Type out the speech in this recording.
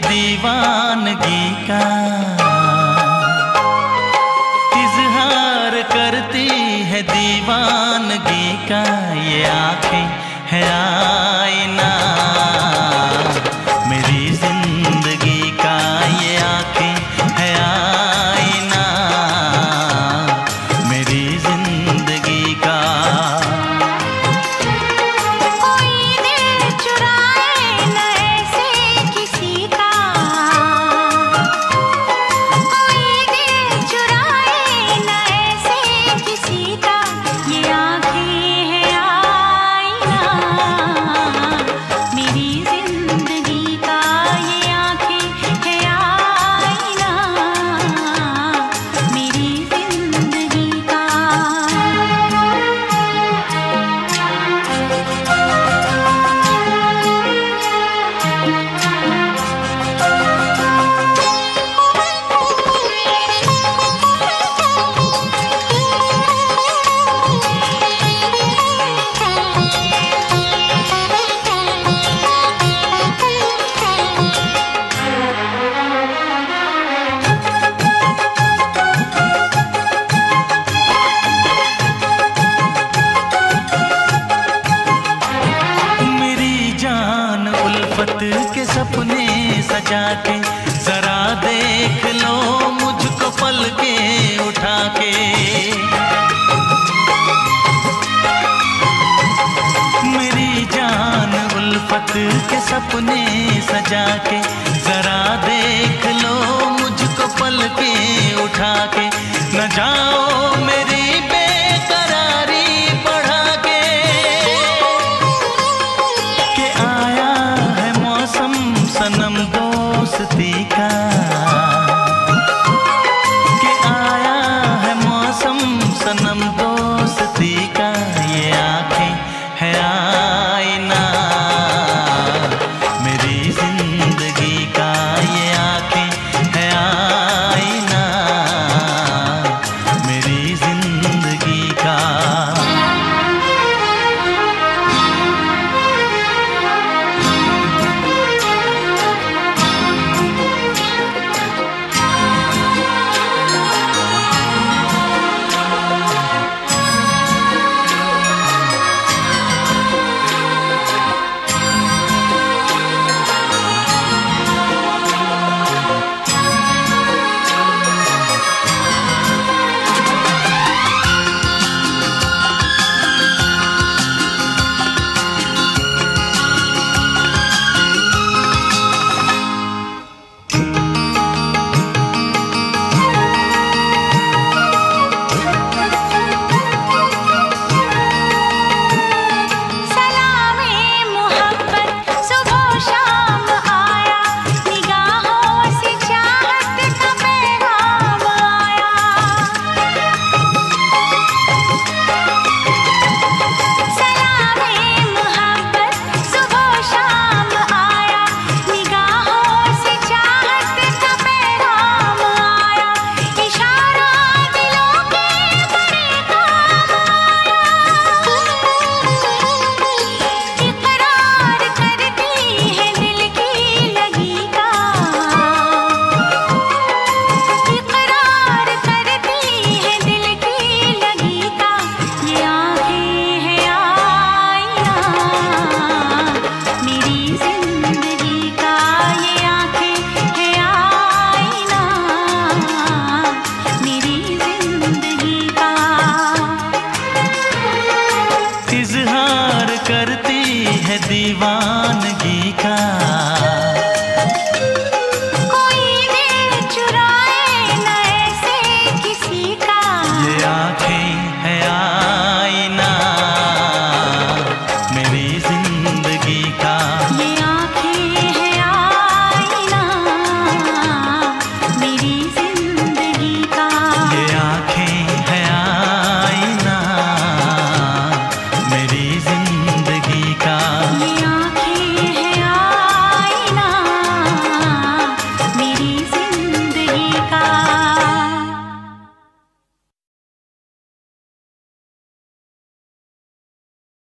दीवानगी का। इजहार करती है दीवानगी का। ये आँखें है आईना सजा के जरा देख लो मुझको पल के उठा के मेरी जान उल्फत के सपने सजा के जरा देख लो मुझको पल के उठा के न जाओ